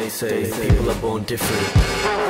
They say people are born different.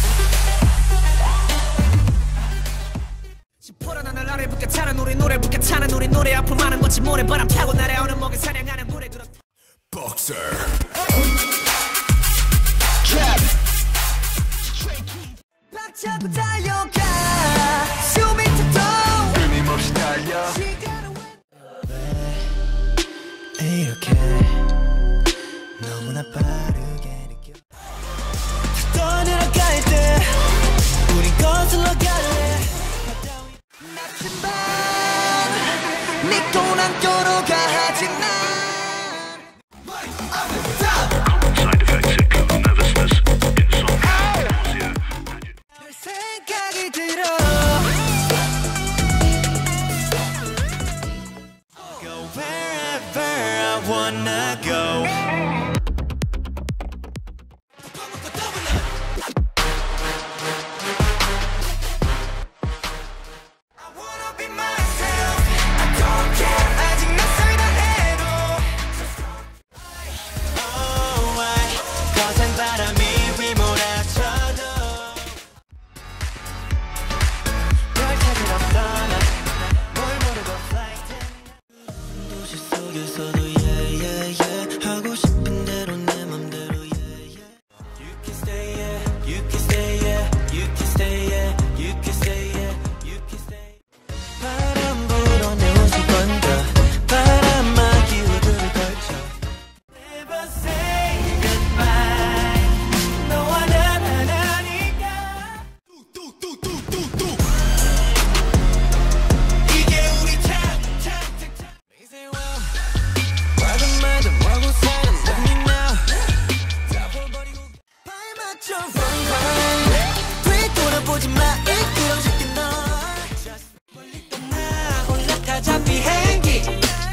퍼런 하늘 아래 붙게 차는 우리 노래 붙게 차는 우리 노래. 앞으로 많은 멋진 모래바람 타고 날아오는 먹이 사냥하는 물에 들어. 박차고 달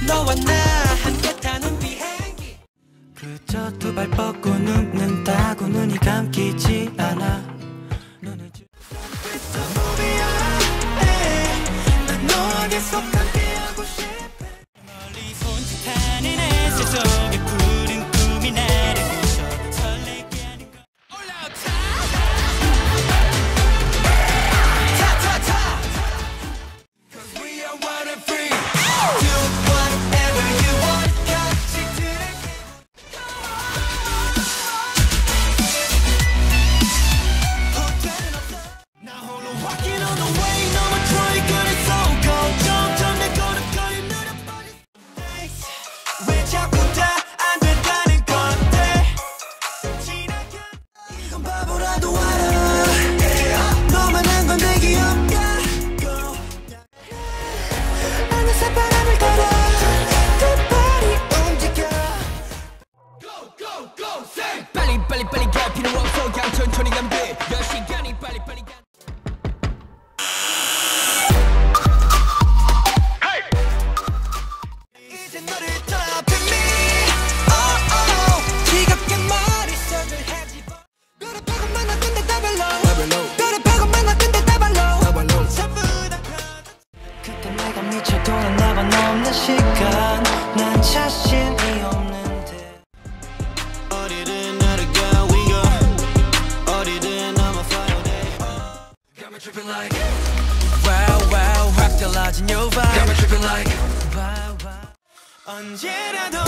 no one else. 시간 난 자신이 없는데 어디든 날아가 we go 어디든 I'm a fire day Got me tripping like Wow wow 확 달라진 your vibe Got me tripping like Wow wow 언제라도